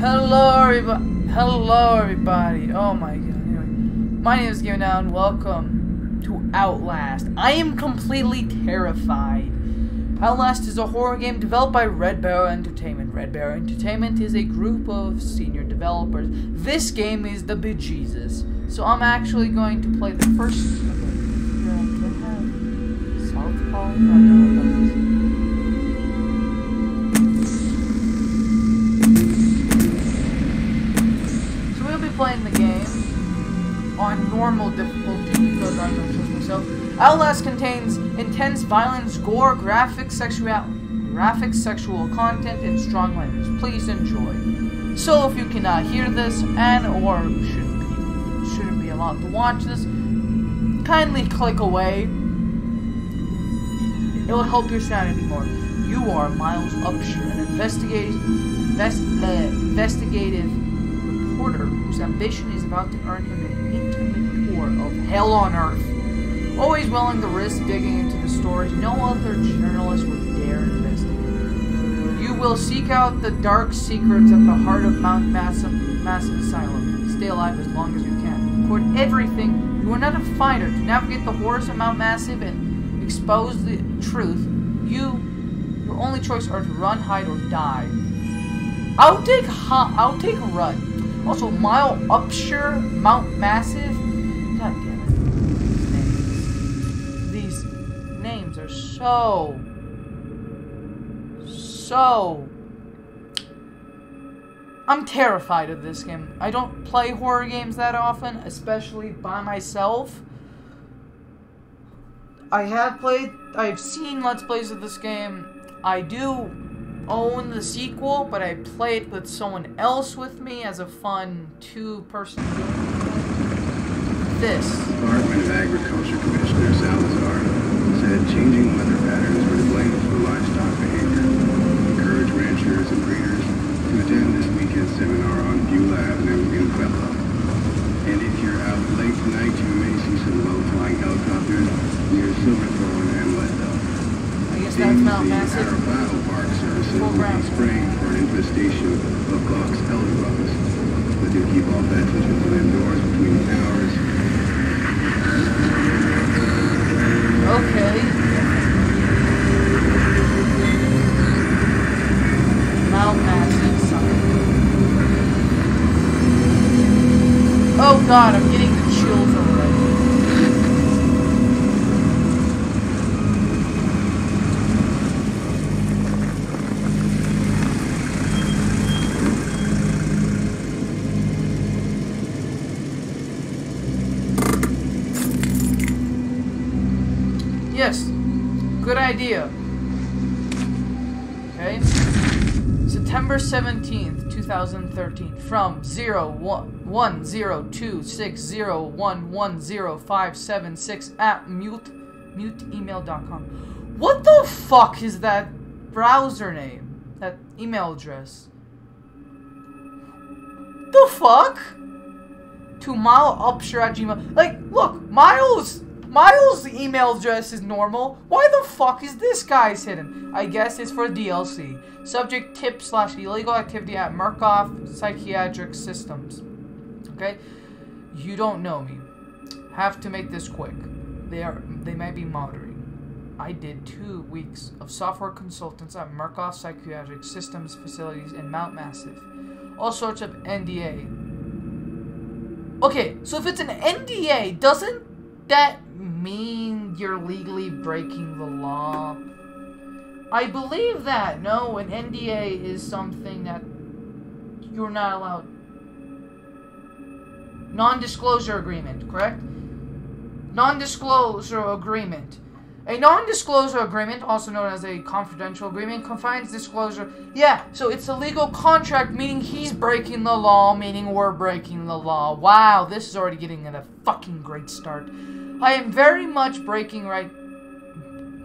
Hello, everybody. Hello, everybody. Oh my god. Anyway, my name is Gavin Now, and welcome to Outlast. I am completely terrified. Outlast is a horror game developed by Red Barrel Entertainment. Red Barrel Entertainment is a group of senior developers. This game is the bejesus. So I'm actually going to play the first. Okay. Yeah, playing the game on normal difficulty because I don't trust myself. Outlast contains intense violence, gore, graphic sexual, graphic sexual content, and strong language. Please enjoy. So if you cannot hear this and or shouldn't be shouldn't be allowed to watch this, kindly click away. It will help your sanity more. You are Miles Upshur, an investigative, invest, uh, investigative reporter whose ambition is about to earn him an intimate tour of hell on earth. Always willing to risk digging into the stories no other journalist would dare investigate. You will seek out the dark secrets at the heart of Mount Massive, Massive Asylum. Stay alive as long as you can. Record everything. You are not a fighter. To navigate the horrors of Mount Massive and expose the truth, you, your only choice are to run, hide, or die. I'll take I'll take a run. Also, Mile Upshur, Mount Massive. God damn it. These names. These names are so. So. I'm terrified of this game. I don't play horror games that often, especially by myself. I have played, I've seen Let's Plays of this game. I do own the sequel, but I play it with someone else with me as a fun two-person game. This. Department of Agriculture Commissioner Salazar said changing weather patterns were to blame for livestock behavior. Encourage ranchers and breeders to attend this weekend seminar on Beulah Avenue in Pueblo. And if you're out late tonight, you may see some low-flying helicopters near Silverthorne and Leadville. Guess that's Mount The Massive. Full ground. spraying for an infestation of box elderbugs. But do keep all children indoors between hours Okay. Mount Massive sign. Oh god, I'm getting the chills already. Yes, good idea. Okay. September 17th, 2013. From 0 1 1 0 2 6 0 1 1 0 5 7 6 at mute muteemail.com. What the fuck is that browser name? That email address? The fuck? To Mile at Gmail. Like, look, Miles Miles' email address is normal. Why the fuck is this guy's hidden? I guess it's for DLC. Subject tip slash illegal activity at Murkoff Psychiatric Systems. Okay? You don't know me. Have to make this quick. They are they might be monitoring. I did two weeks of software consultants at Murkoff Psychiatric Systems facilities in Mount Massive. All sorts of NDA. Okay, so if it's an NDA, doesn't that mean you're legally breaking the law? I believe that. No, an NDA is something that you're not allowed. Non disclosure agreement, correct? Non disclosure agreement. A non disclosure agreement, also known as a confidential agreement, confines disclosure. Yeah, so it's a legal contract, meaning he's breaking the law, meaning we're breaking the law. Wow, this is already getting at a fucking great start. I am very much breaking right.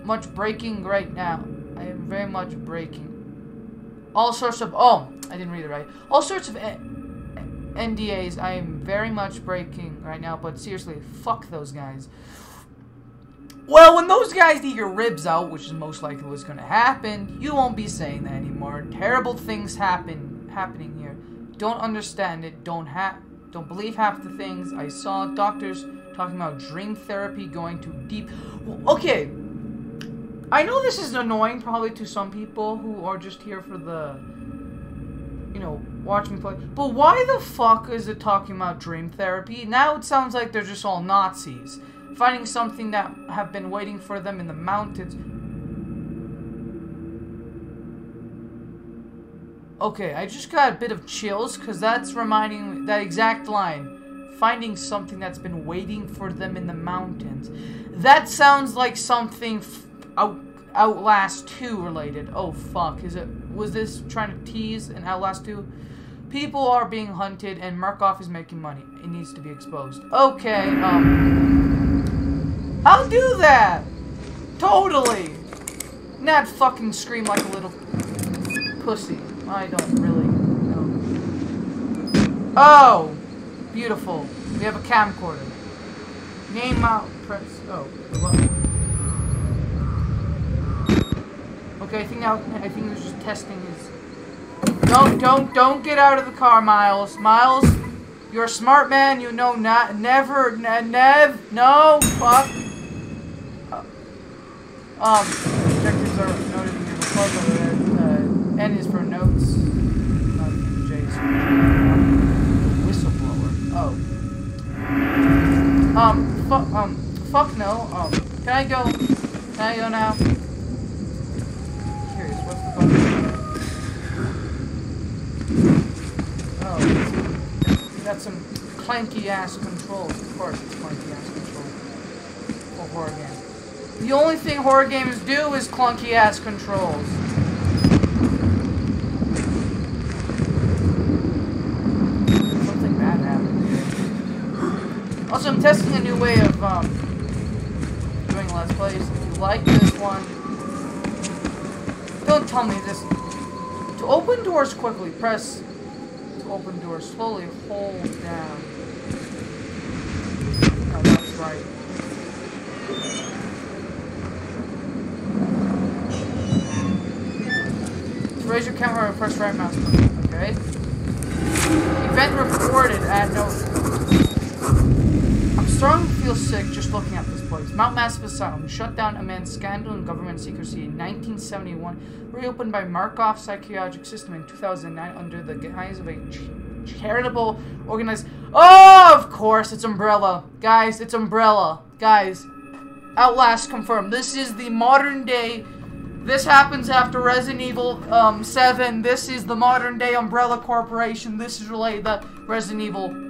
Much breaking right now. I am very much breaking. All sorts of. Oh, I didn't read it right. All sorts of. NDAs I am very much breaking right now, but seriously, fuck those guys. Well, when those guys eat your ribs out, which is most likely what's going to happen, you won't be saying that anymore. Terrible things happen happening here. don't understand it. Don't have don't believe half the things I saw. Doctors talking about dream therapy going too deep. Okay. I know this is annoying probably to some people who are just here for the you know, watch me play. But why the fuck is it talking about dream therapy? Now it sounds like they're just all Nazis. Finding something that have been waiting for them in the mountains. Okay, I just got a bit of chills because that's reminding me, that exact line. Finding something that's been waiting for them in the mountains. That sounds like something out, Outlast 2 related. Oh fuck, is it, was this trying to tease an Outlast 2? People are being hunted and Murkoff is making money. It needs to be exposed. Okay, um, I'll do that! Totally! Not fucking scream like a little pussy. I don't really know. Oh! Beautiful. We have a camcorder. Name out, press, oh? Okay, I think now, I think he was just testing his... Don't, don't, don't get out of the car, Miles. Miles, you're a smart man, you know not, never, ne nev, no, fuck. Uh, um, objectives are noted in your proposal. N is for notes. J is for Um, fuck, um, fuck no. Um, can I go? Can I go now? Curious, the? Oh, got some clanky ass controls. Of course, it's clanky ass controls. Horror games. The only thing horror games do is clunky ass controls. Also, I'm testing a new way of um, doing Let's Plays. If you like this one, don't tell me this. To open doors quickly, press to open doors slowly, hold down. Oh, that's right. To raise your camera, press right mouse button. Okay. Event reported at no starting to feel sick just looking at this place. Mount Massive Asylum, shut down amid scandal and government secrecy in 1971, reopened by Murkoff Psychiatric System in 2009 under the guise of a ch charitable organized. Oh, of course, it's Umbrella. Guys, it's Umbrella. Guys, Outlast confirmed. This is the modern day. This happens after Resident Evil um, 7. This is the modern day Umbrella Corporation. This is related to Resident Evil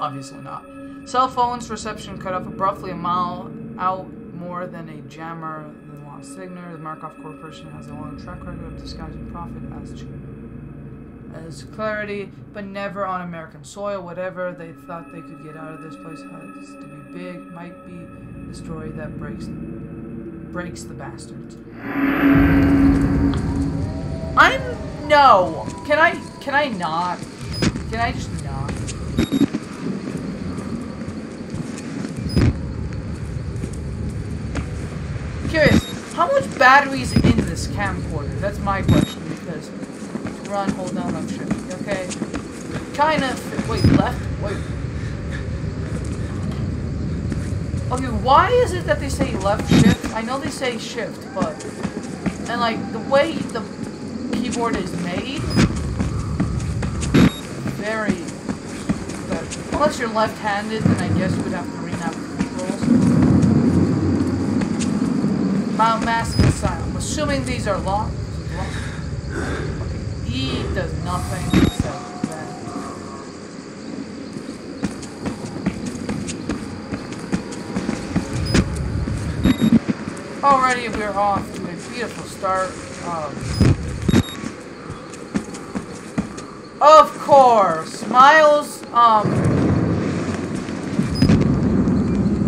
Obviously not. Cell phones reception cut off abruptly a mile out more than a jammer than lost signal. The Murkoff Corporation has a long track record of disguising profit as as clarity, but never on American soil. Whatever they thought they could get out of this place has to be big, might be the story that breaks breaks the bastards. I'm no. Can I can I not? Can I just not? curious, how much battery is in this camcorder? That's my question, because run, hold down, left shift, okay? Kind of, wait, left, wait. Okay, why is it that they say left shift? I know they say shift, but, and like, the way the keyboard is made, very good. Unless you're left-handed, then I guess you would have Mount Massive Asylum. Assuming these are locked. Okay, E does nothing except that. Already we're off to a beautiful start. Um, of course, Miles, um,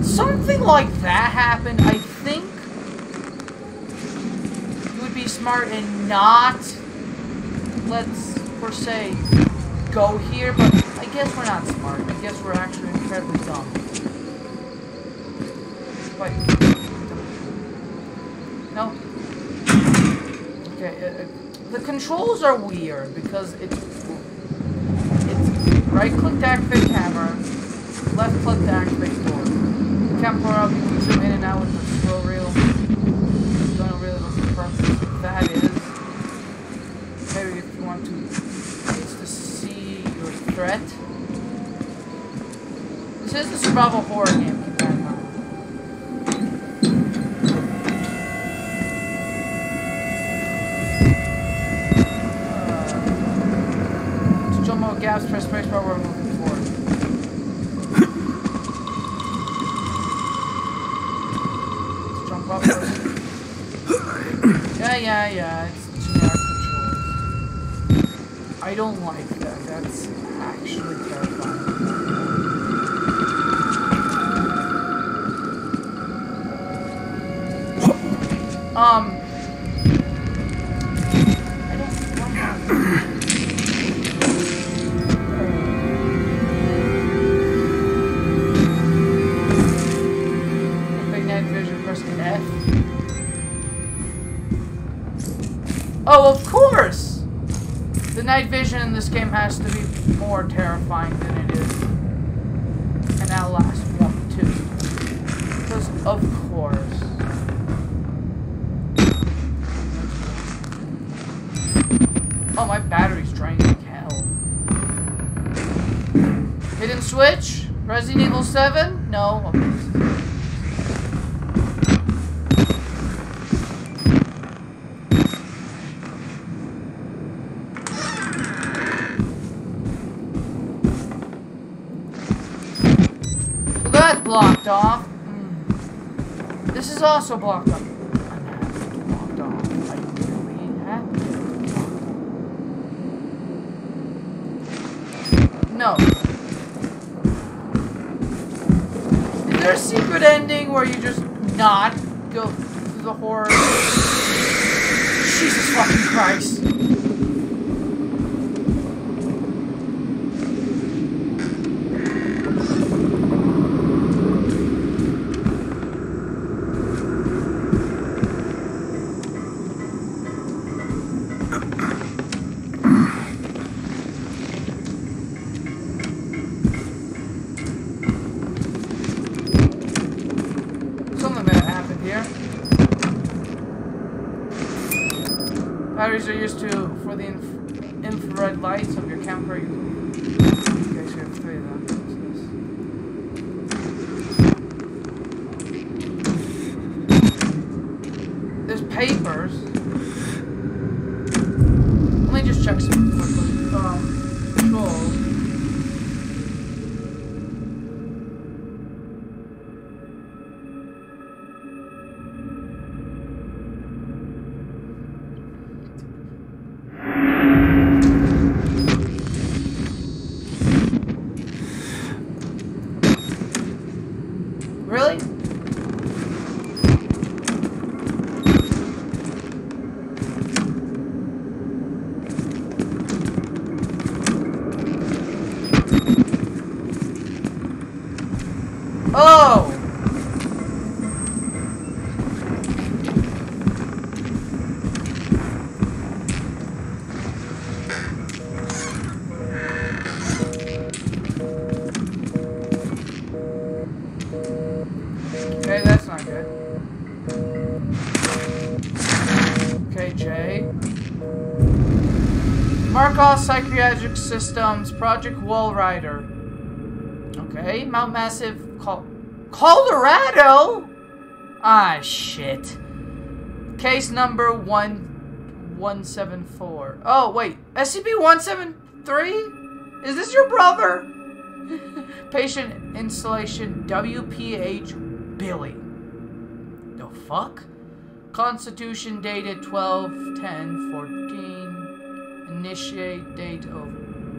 something like that happened, I think smart and not, let's, per se, go here, but I guess we're not smart. I guess we're actually incredibly dumb. Wait. No? Okay, uh, uh the controls are weird because it's it's right click to activate camera, left click to activate door. The camera can zoom in and out with the scroll reel. Don't know really what the purpose of that is. Maybe if you want to it's to see your threat. This is a survival horror game, keep that in mind. Uh, to jump over gaps, press space bar while moving forward. To jump up. press- Yeah, yeah, yeah. It's generic controls. I don't like that. That's actually terrifying. Um. This game has to be more terrifying than it is in last 1 too. Because, of course. Oh, my battery's draining like hell. Hidden switch? Resident Evil 7? No. Okay. Blocked off. Hmm. This is also blocked off. Blocked off. No. Is there a secret ending where you just not go through the horror? Jesus fucking Christ. Something that happened here. Batteries are used to for the inf infrared lights of your camera. You- you have three of them. What's Okay, that's not good. Okay, Jay. Murkoff Psychiatric Systems, Project Walrider. Okay, Mount Massive, Col Colorado? Ah, shit. Case number one one seven four. Oh, wait. SCP-173? Is this your brother? Patient installation WPH Billy. The fuck? Constitution dated 12 10 14. Initiate date of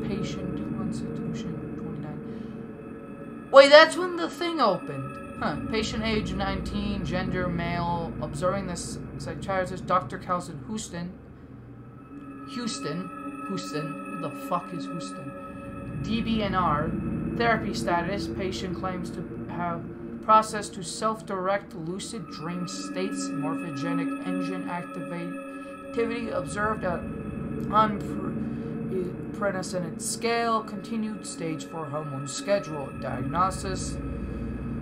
patient constitution 29. Wait, that's when the thing opened. Huh. Patient age 19, gender male, observing this psychiatrist Dr. Calvin Houston. Houston. Houston. Who the fuck is Houston? DBNR. Therapy status. Patient claims to have process to self-direct lucid dream states. Morphogenic engine activity observed at unprecedented scale, continued stage 4 hormone schedule, diagnosis,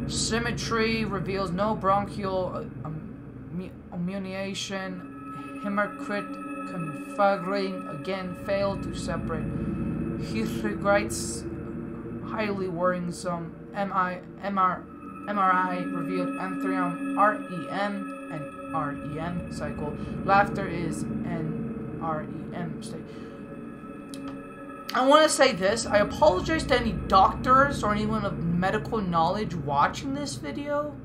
symmetry reveals no bronchial uh, um, hematocrit configuring again failed to separate Heathrow highly worrisome MI, MRI revealed M3 REM and REM cycle. Laughter is an REM state. I want to say this. I apologize to any doctors or anyone of medical knowledge watching this video.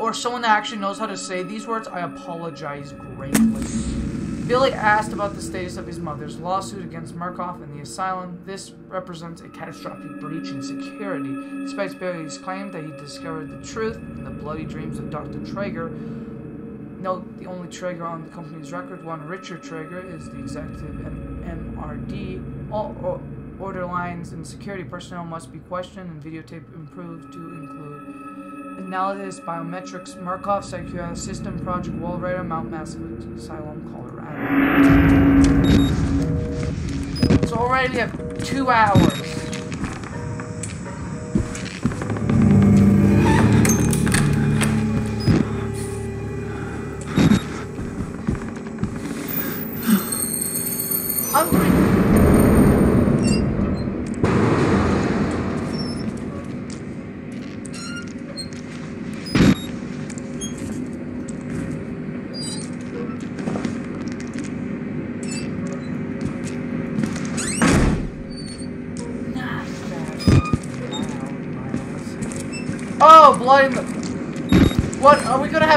Or someone that actually knows how to say these words. I apologize greatly. Billy asked about the status of his mother's lawsuit against Murkoff and the asylum. This represents a catastrophic breach in security. Despite Billy's claim that he discovered the truth in the bloody dreams of Dr. Trager, note the only Trager on the company's record, one Richard Trager, is the executive MRD. All order lines and security personnel must be questioned and videotape improved to include analysis, biometrics, Murkoff Secure System Project Walrider, Mount Massive Asylum, Colorado. So already two hours.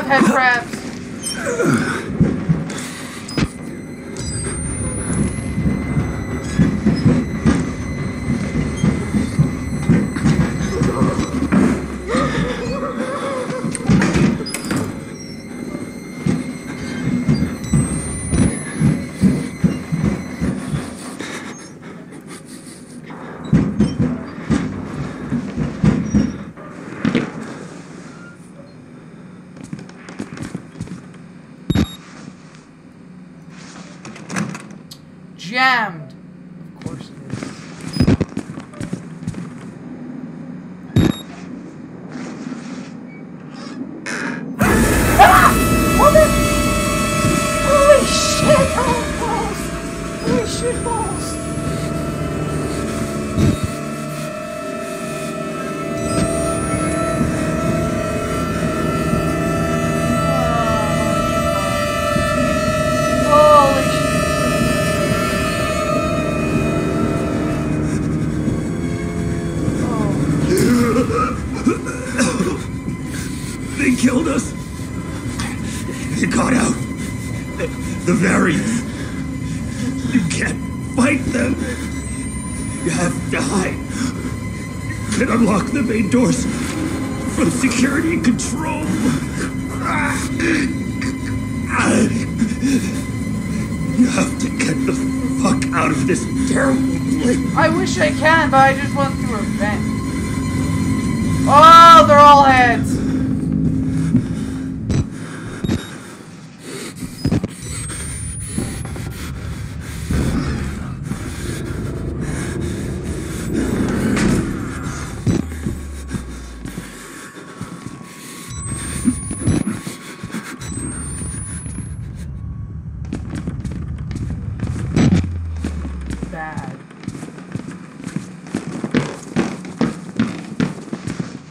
Head crabs? You have to hide. You can unlock the main doors from security and control. You have to get the fuck out of this terrible place. I wish I can, but I just went through a vent. Oh, they're all heads.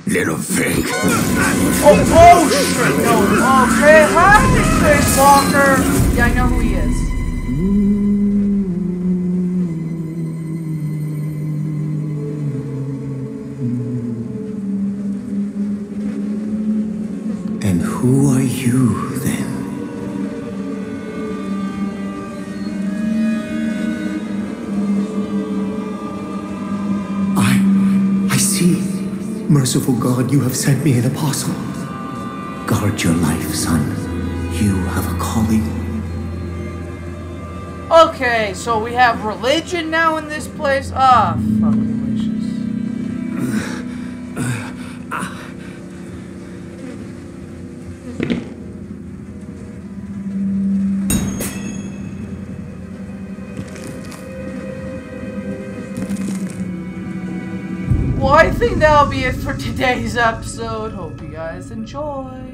Little pig. Oh, oh shit! No. Okay, hi, Walker. Yeah, I know who he is. Merciful God, you have sent me an apostle. Guard your life, son. You have a calling. Okay, so we have religion now in this place. Ah, fucking that'll be it for today's episode. Hope you guys enjoyed.